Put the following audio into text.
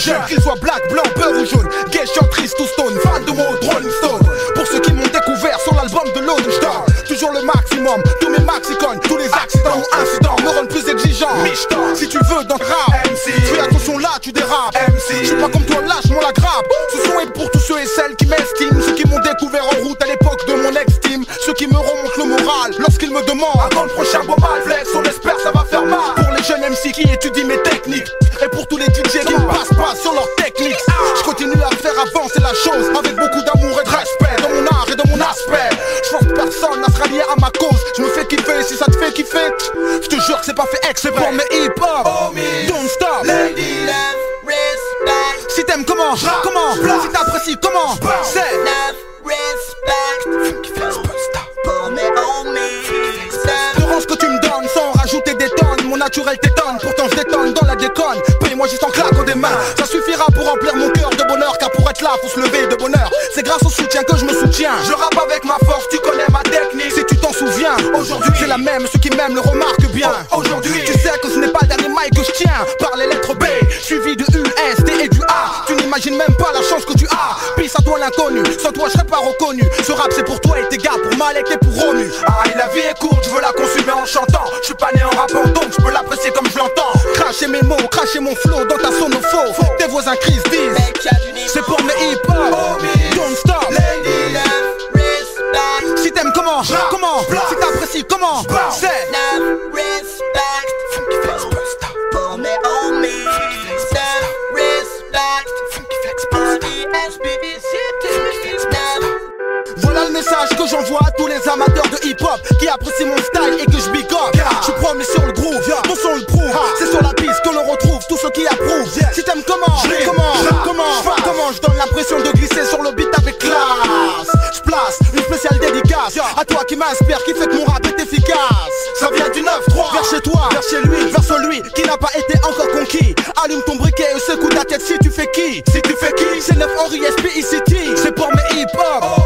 jeune Qu'il soit black, blanc, beurre ou jaune. Gay, triste ou stone, fan de mots, Rolling Stone. Pour ceux qui m'ont découvert sur l'album de l'Ode Toujours le maximum, tous mes maxicons Tous les accidents ou incidents me rendent plus exigeant. Si tu veux dans rap MC Fais attention là, tu dérapes. MC Je suis pas comme toi, lâche-moi la grappe. Ce son est pour tous ceux et celles qui m'estiment. Ceux qui m'ont découvert en route à l'époque de mon ex-team Ceux qui me remontent le moral lorsqu'ils me demandent. Avant le prochain beau mal flex, on espère ça va faire mal. Pour les jeunes MC qui étudient mes techniques chose Avec beaucoup d'amour et de respect Dans mon art et dans mon aspect. Je force personne à se rallier à ma cause. Je me fais kiffer si ça te fait kiffer Je te jure que c'est pas fait exprès. Pour mes hip-hop. Don't stop. Lady love, respect. Si t'aimes comment, comment? Si t'apprécies comment? C'est Love, respect. Pour mes homies Je rends ce que tu me donnes sans rajouter des tonnes Mon naturel t'étonne, pourtant je détonne dans la déconne. Paye-moi juste en claquant des mains. Ça suffira pour remplir mon cœur C'est grâce au soutien que je me soutiens. Je rappe avec ma force, tu connais ma technique. Si tu t'en souviens, aujourd'hui c'est la même. Ceux qui m'aiment le remarquent bien. Aujourd'hui. Tu sais que ce n'est pas le dernier mail que je tiens. Par les lettres B, suivi de U, S, T et du A. Tu n'imagines même pas la chance que tu as. Pisse à toi l'inconnu, sans toi je serais pas reconnu. Ce rap c'est pour toi et tes gars, pour Malek et pour Romu Ah la vie est courte, je veux la consommer en chantant. Je suis pas né en rappant donc je peux l'apprécier comme je l'entends. Cracher mes mots, cracher mon flow dans ta sonophone Tes voisins crise disent C'est pour mes hip-hop t'aimes comment, comment Si t'apprécies comment C'est respect. Pour mes homies. Respect. Pour les SBC Voilà le message que j'envoie à tous les amateurs de hip-hop Qui apprécient mon style et que je big up. Je promis sur le groove, mon son le prouve C'est sur la piste Une spéciale dédicace à toi qui m'inspire, qui fait que mon rap est efficace. Ça vient du 9-3, vers chez toi, vers chez lui, vers celui qui n'a pas été encore conquis. Allume ton briquet et secoue ta tête si tu fais qui? Si tu fais qui? C'est 9 Henri SPI City, c'est pour mes hip-hop.